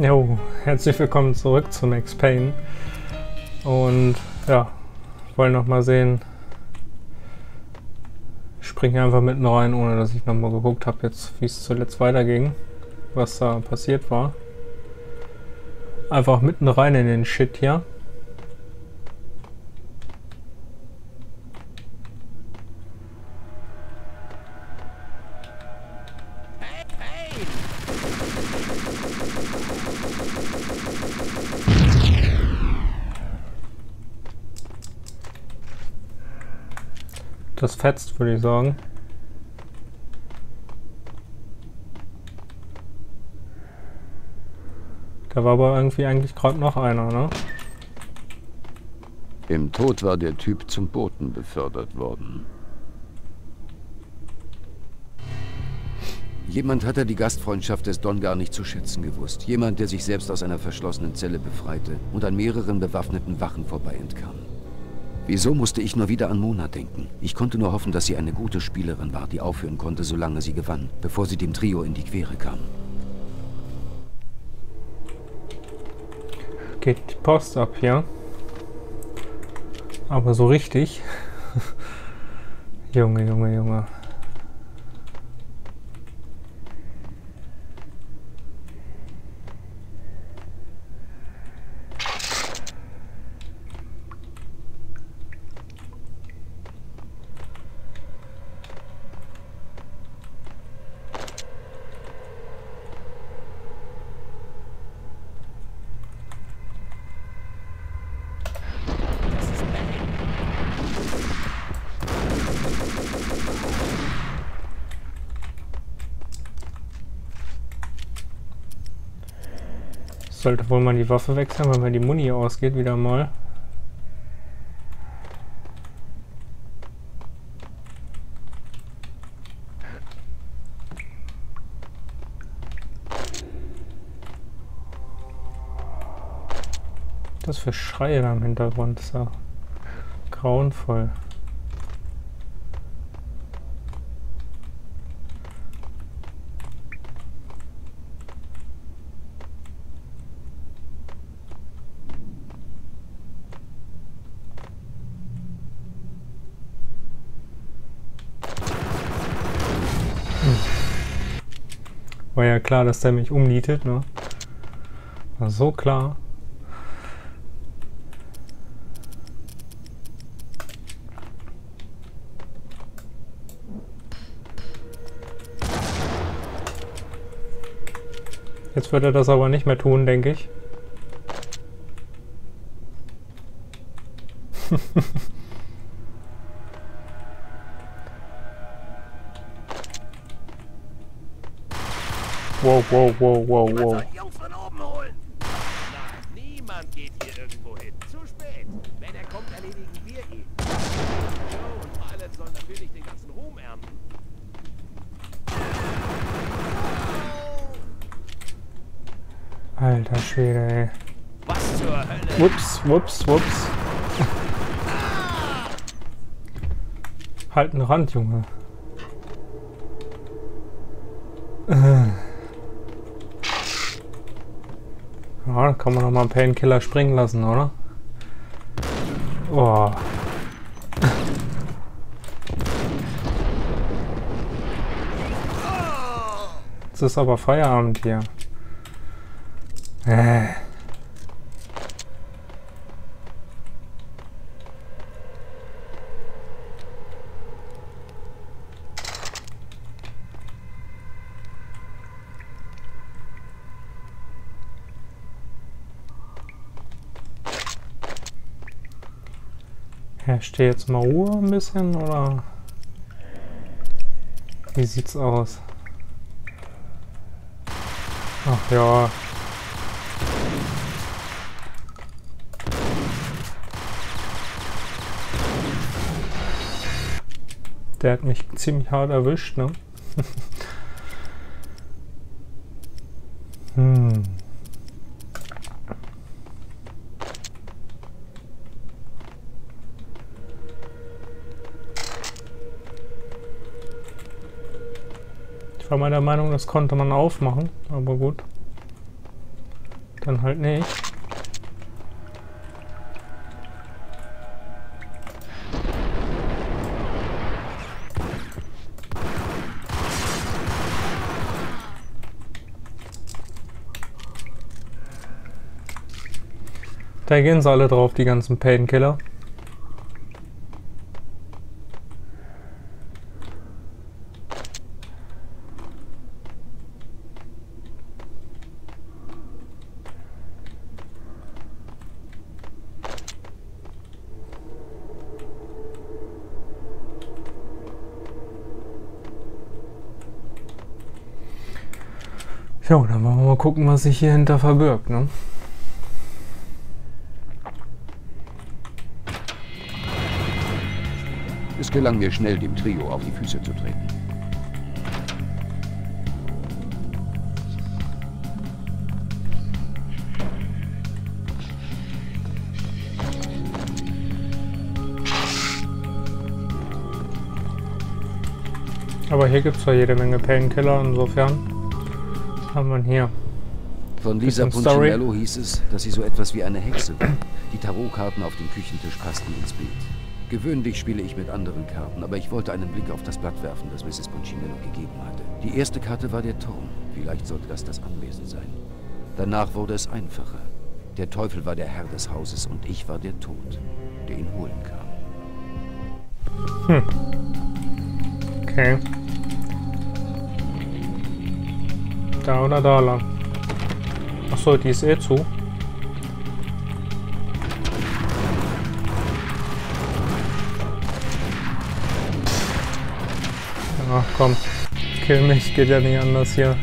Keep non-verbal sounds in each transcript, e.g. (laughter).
Jo, herzlich willkommen zurück zu Max Payne. Und ja, wollen noch mal sehen. Ich springe einfach mitten rein, ohne dass ich noch mal geguckt habe, jetzt wie es zuletzt weiterging, was da passiert war. Einfach mitten rein in den Shit hier. Das fetzt, würde ich sagen. Da war aber irgendwie eigentlich gerade noch einer, ne? Im Tod war der Typ zum Boten befördert worden. Jemand hatte die Gastfreundschaft des Don gar nicht zu schätzen gewusst. Jemand, der sich selbst aus einer verschlossenen Zelle befreite und an mehreren bewaffneten Wachen vorbei entkam. Wieso musste ich nur wieder an Mona denken? Ich konnte nur hoffen, dass sie eine gute Spielerin war, die aufhören konnte, solange sie gewann, bevor sie dem Trio in die Quere kam. Geht die Post ab, ja? Aber so richtig. (laughs) Junge, Junge, Junge. Sollte wohl mal die Waffe wechseln, weil mir die Muni ausgeht wieder mal. Das für Schreie da im Hintergrund ist ja grauenvoll. War ja klar, dass der mich umnietet, ne? War so klar. Jetzt wird er das aber nicht mehr tun, denke ich. (laughs) Wow, wow, wow, wow, wow. Niemand geht hier irgendwo hin. Zu spät. Wenn er kommt, erledigen wir ihn. Joe und Violet sollen natürlich den ganzen Ruhm ernten. Alter Schwede, ey. Was zur Hölle? Whoops, whoops, whoops. halt einen Rand, Junge. Äh. Ja, kann man noch mal einen Painkiller springen lassen, oder? Oh. Jetzt ist aber Feierabend hier. Äh. Herrscht hier jetzt mal Ruhe ein bisschen oder wie sieht's aus? Ach ja. Der hat mich ziemlich hart erwischt, ne? (laughs) hm. Ich war meiner Meinung, das konnte man aufmachen, aber gut. Dann halt nicht. Da gehen sie alle drauf, die ganzen Painkiller. Ja, dann wollen wir mal gucken, was sich hier hinter verbirgt, ne? Es gelang mir schnell, dem Trio auf die Füße zu treten. Aber hier gibt es ja jede Menge Painkiller, insofern haben wir hier. Von Lisa. Punchinello hieß es, dass sie so etwas wie eine Hexe war. Die Tarotkarten auf dem Küchentisch passten ins Bild. Gewöhnlich spiele ich mit anderen Karten, aber ich wollte einen Blick auf das Blatt werfen, das Mrs. Punchinello gegeben hatte. Die erste Karte war der Turm. Vielleicht sollte das das Anwesen sein. Danach wurde es einfacher. Der Teufel war der Herr des Hauses und ich war der Tod, der ihn holen kam. Okay. Da oder da lang? Achso, die ist eh zu. Ach komm, kill mich, geht ja nicht anders hier.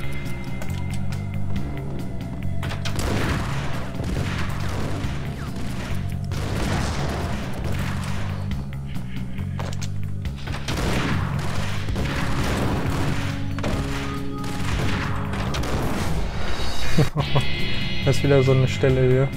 Das ist wieder so eine Stelle hier.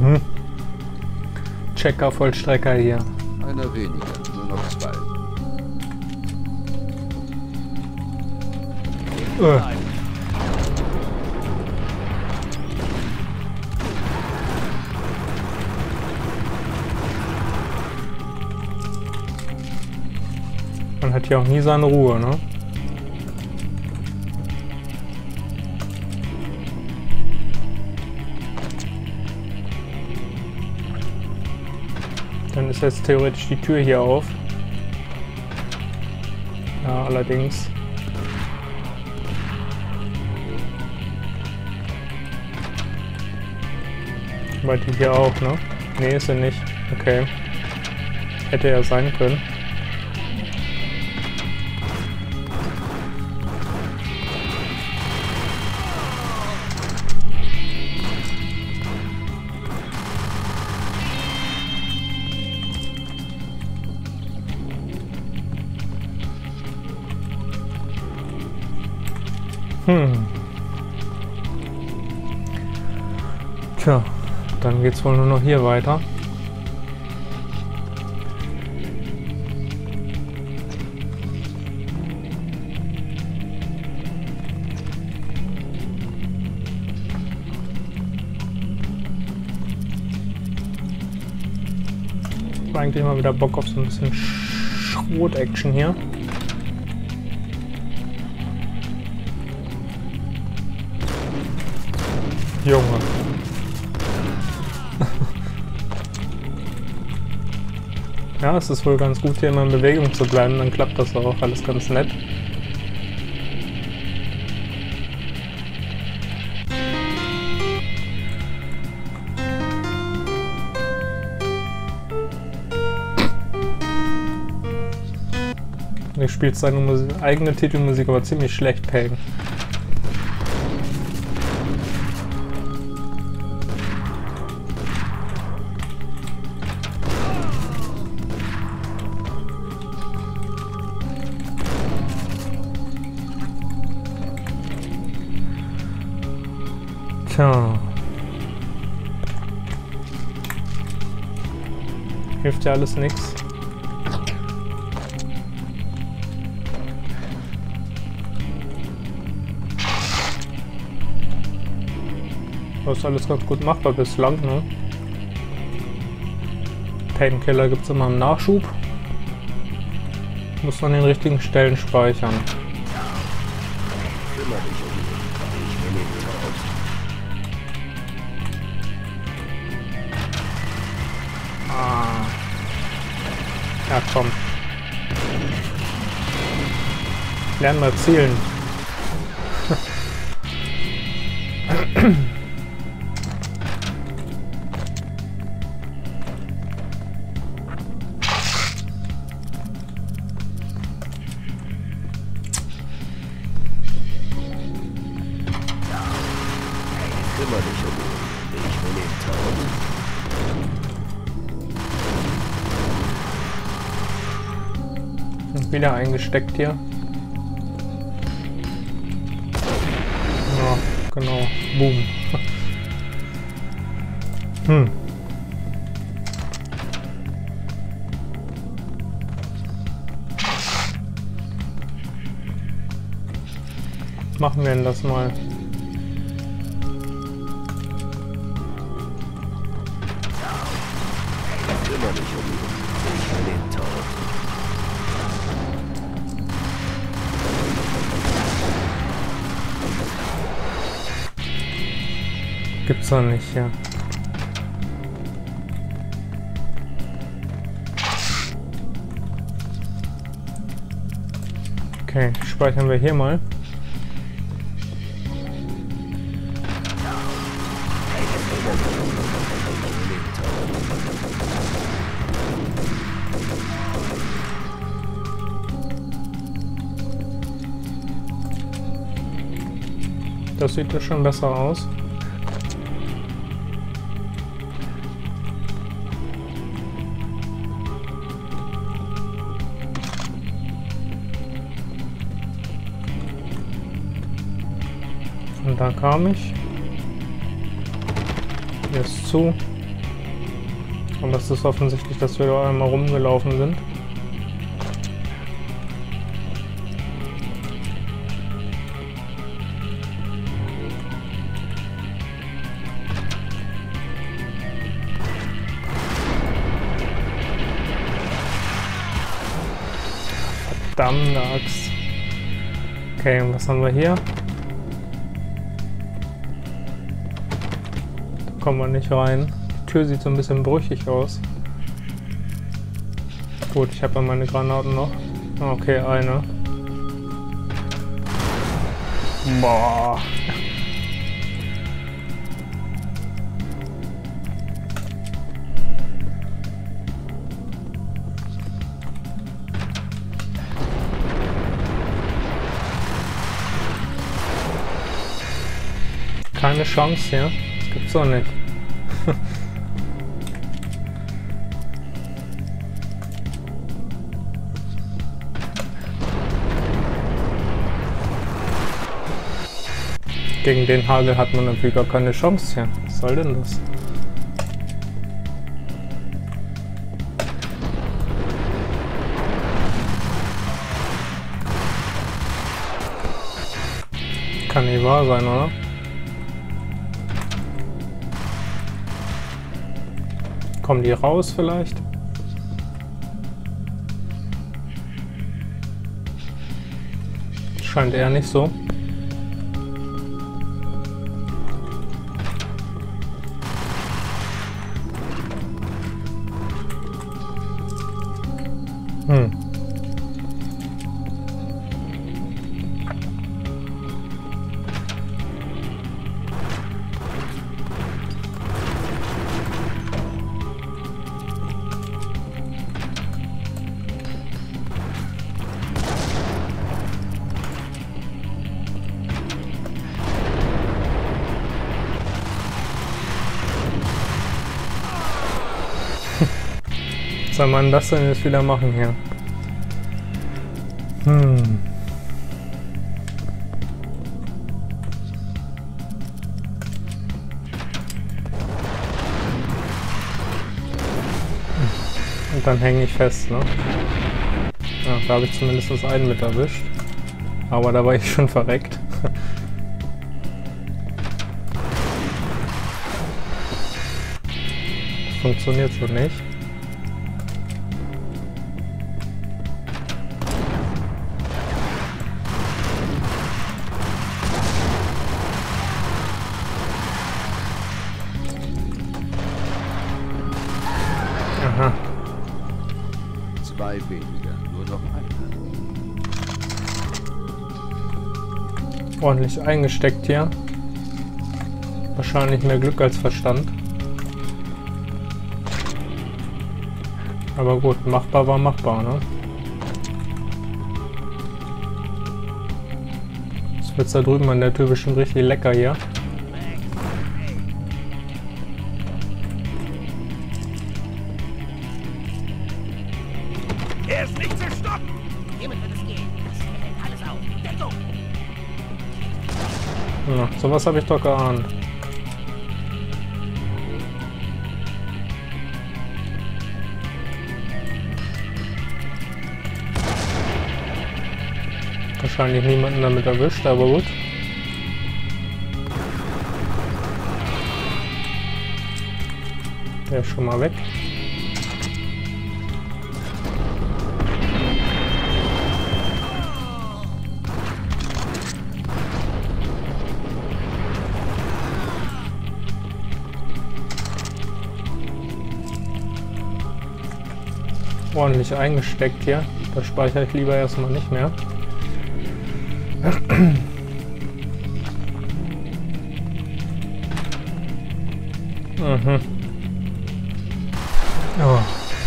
Mhm. Checker Vollstrecker hier. Einer weniger, nur noch zwei. Äh. Man hat hier auch nie seine Ruhe, ne? Dann ist jetzt theoretisch die Tür hier auf. Ja, allerdings. War die hier auch, ne? Ne, ist sie nicht. Okay. Hätte ja sein können. Dann geht's wohl nur noch hier weiter. Ich habe eigentlich mal wieder Bock auf so ein bisschen Schrot-Action hier. Es ist wohl ganz gut, hier immer in Bewegung zu bleiben, dann klappt das auch alles ganz nett. Er spielt seine Musik, eigene Titelmusik aber ziemlich schlecht, Pagan. Hilft ja alles nichts. Das ist alles ganz gut machbar bislang, ne? Painkiller gibt es immer im Nachschub. Muss man an den richtigen Stellen speichern. Kümmere dich Ja, komm. Lern mal zielen. Wieder eingesteckt hier. Ja, genau. Boom. (laughs) Hm. Machen wir denn das mal? Nicht, ja. Okay, speichern wir hier mal. Das sieht ja schon besser aus. Da kam ich. Hier ist zu. Und das ist offensichtlich, dass wir da einmal rumgelaufen sind. Verdammte Axt. Okay, und was haben wir hier? Kommen wir nicht rein. Die Tür sieht so ein bisschen brüchig aus. Gut, ich habe ja meine Granaten noch. Okay, eine. Boah. Keine Chance hier. Gibt's doch nicht. (laughs) Gegen den Hagel hat man natürlich gar keine Chance hier. Was soll denn das? Kann nicht wahr sein, oder? Kommen die raus vielleicht? Scheint eher nicht so. soll man das denn jetzt wieder machen hier? Hm. Und dann hänge ich fest, ne? Ja, da habe ich zumindest einen mit erwischt. Aber da war ich schon verreckt. (laughs) Funktioniert so nicht. Ordentlich eingesteckt hier. Wahrscheinlich mehr Glück als Verstand. Aber gut, machbar war machbar, ne? Das wird's da drüben an der Tür bestimmt richtig lecker hier. Ja, sowas habe ich doch geahnt. Wahrscheinlich niemanden damit erwischt, aber gut. Der ist schon mal weg. Ordentlich eingesteckt hier. Da speichere ich lieber erstmal nicht mehr. Mhm. Oh.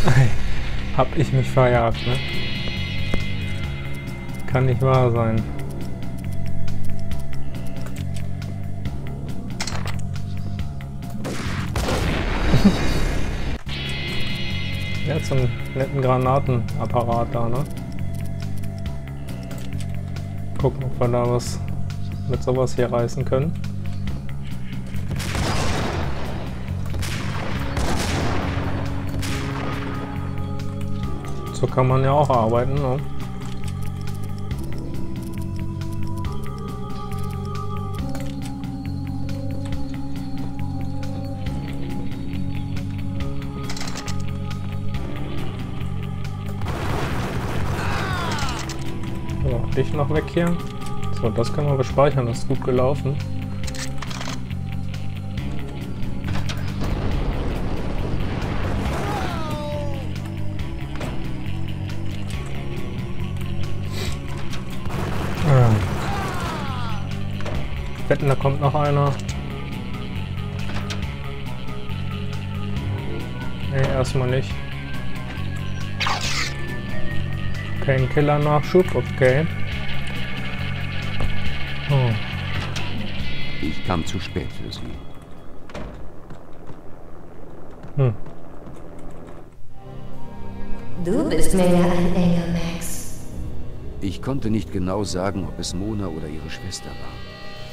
(laughs) Hab ich mich verjagt, ne? Kann nicht wahr sein. (laughs) Ja, zum netten Granatenapparat da, ne? Gucken, ob wir da was mit sowas hier reißen können. So kann man ja auch arbeiten, ne? So, dich noch weg hier. So, das können wir bespeichern, das ist gut gelaufen. Ah. Wetten, da kommt noch einer. Nee, erstmal nicht. Kein Killer-Nachschub, okay. Oh. Ich kam zu spät für sie. Hm. Du bist mir ja ein Engel, Max. Ich konnte nicht genau sagen, ob es Mona oder ihre Schwester war.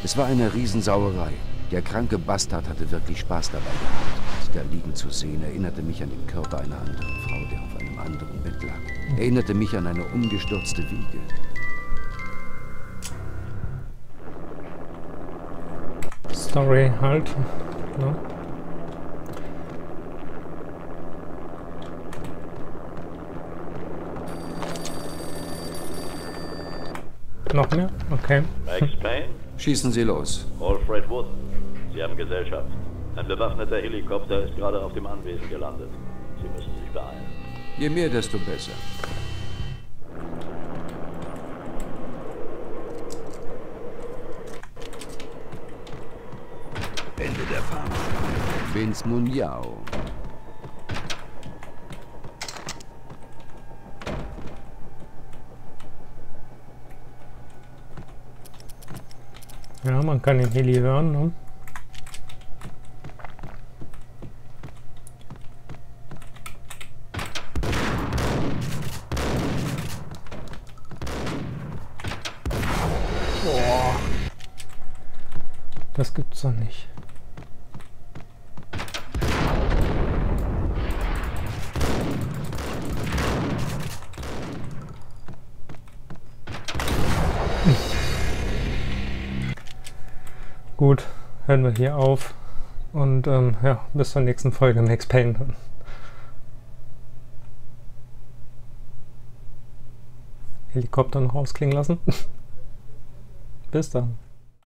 Es war eine Riesensauerei. Der kranke Bastard hatte wirklich Spaß dabei gehabt. Sie da liegen zu sehen, erinnerte mich an den Körper einer anderen Frau, der auf anderen Bett lag. Erinnerte mich an eine umgestürzte Wiege. Story halt. Ne? Noch mehr? Okay. Max Payne, Schießen Sie los. Alfred Wood. Sie haben Gesellschaft. Ein bewaffneter Helikopter ist gerade auf dem Anwesen gelandet. Sie müssen sich beeilen. Je mehr, desto besser. Ende der Fahnenstange. Vince Munyao. Ja, man kann den Heli hören. Ne? gibt's nicht. Gut, hören wir hier auf. Und ähm, ja, bis zur nächsten Folge Max Payne. Helikopter noch ausklingen lassen. (laughs) bis dann.